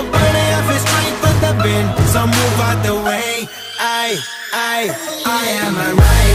your body off his strength for the bin. So move out the way. I, I, I am a right.